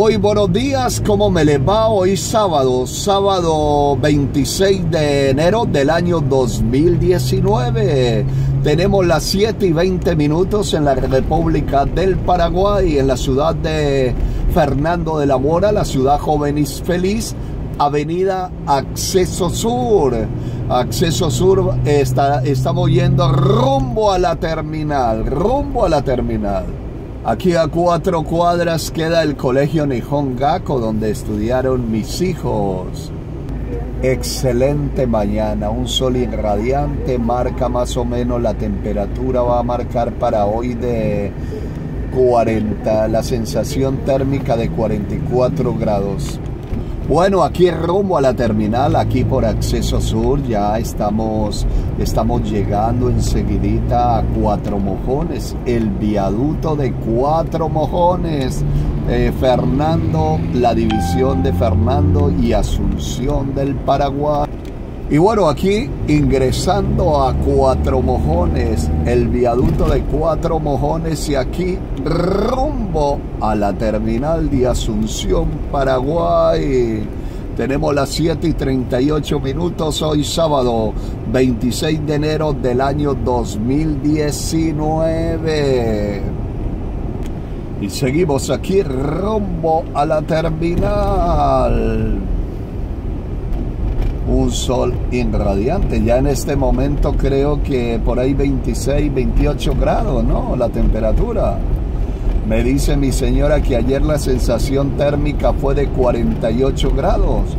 Muy buenos días, ¿cómo me les va hoy sábado? Sábado 26 de enero del año 2019. Tenemos las 7 y 20 minutos en la República del Paraguay, en la ciudad de Fernando de la Mora, la ciudad joven y feliz, Avenida Acceso Sur. Acceso Sur, está, estamos yendo rumbo a la terminal, rumbo a la terminal. Aquí a cuatro cuadras queda el colegio Nihon Gakko donde estudiaron mis hijos. Excelente mañana, un sol irradiante, marca más o menos la temperatura, va a marcar para hoy de 40, la sensación térmica de 44 grados. Bueno, aquí rumbo a la terminal, aquí por Acceso Sur, ya estamos, estamos llegando enseguidita a Cuatro Mojones, el viaducto de Cuatro Mojones. Eh, Fernando, la división de Fernando y Asunción del Paraguay. Y bueno, aquí ingresando a Cuatro Mojones, el viaducto de Cuatro Mojones y aquí rumbo a la terminal de Asunción, Paraguay. Tenemos las 7 y 38 minutos hoy sábado 26 de enero del año 2019. Y seguimos aquí rumbo a la terminal un sol irradiante. Ya en este momento creo que por ahí 26, 28 grados, ¿no? La temperatura. Me dice mi señora que ayer la sensación térmica fue de 48 grados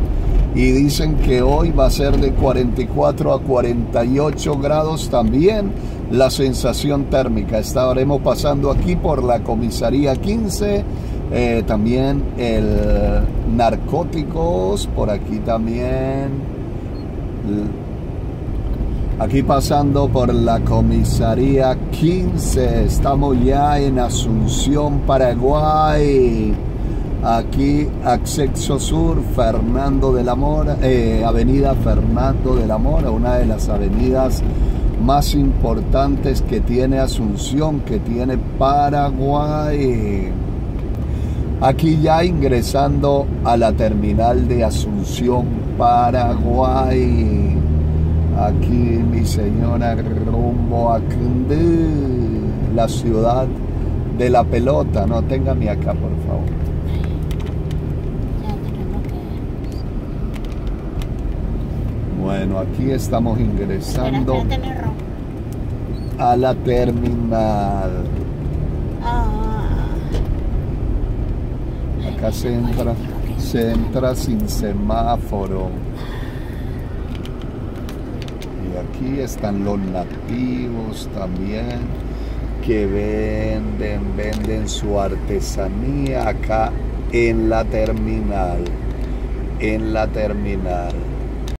y dicen que hoy va a ser de 44 a 48 grados también la sensación térmica. Estaremos pasando aquí por la comisaría 15, eh, también el narcóticos, por aquí también Aquí pasando por la comisaría 15, estamos ya en Asunción, Paraguay. Aquí Acceso Sur, Fernando de la Mora, eh, Avenida Fernando de la Mora, una de las avenidas más importantes que tiene Asunción, que tiene Paraguay. Aquí ya ingresando a la terminal de Asunción, Paraguay. Aquí mi señora rumbo a la ciudad de la pelota. No, téngame acá, por favor. Bueno, aquí estamos ingresando a la terminal. Acá se entra, se entra sin semáforo. Y aquí están los nativos también que venden, venden su artesanía acá en la terminal. En la terminal.